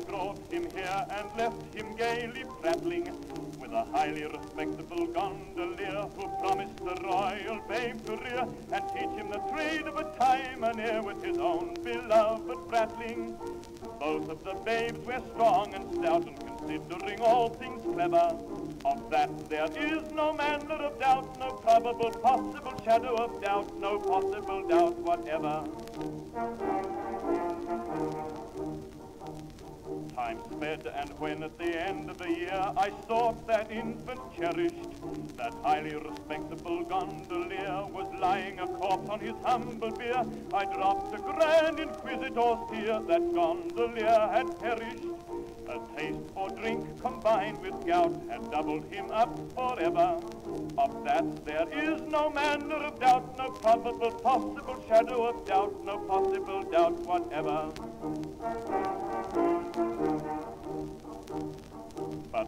career and left him gaily prattling with a highly respectable gondolier who promised the royal babe to rear and teach him the trade of a timoneer with his own beloved prattling. Both of the babes were strong and stout and considering all things clever. Of that there is no manner of doubt, no probable possible shadow of doubt, no possible doubt whatever. Time sped, and when at the end of the year I sought that infant cherished, that highly respectable gondolier was lying a corpse on his humble bier, I dropped a grand inquisitor's tear that gondolier had perished. A taste for drink combined with gout had doubled him up forever. Of that there is no manner of doubt, no probable possible shadow of doubt, no possible doubt whatever.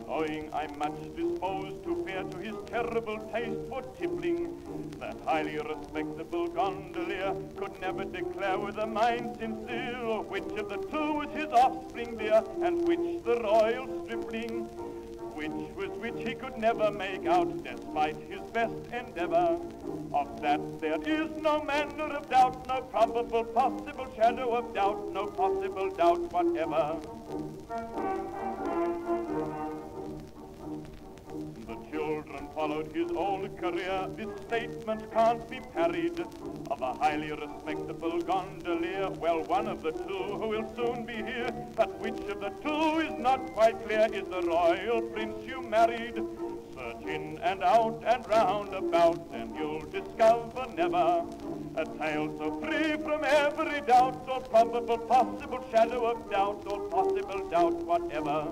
But owing I'm much disposed to fear to his terrible taste for tippling, that highly respectable gondolier could never declare with a mind sincere which of the two was his offspring dear, and which the royal stripling, which was which he could never make out, despite his best endeavor. Of that there is no manner of doubt, no probable possible shadow of doubt, no possible doubt whatever. The children followed his old career. This statement can't be parried of a highly respectable gondolier. Well, one of the two who will soon be here, but which of the two is not quite clear is the royal prince you married. Search in and out and round about, and you'll discover never a tale so free from every doubt or probable possible shadow of doubt or possible doubt whatever.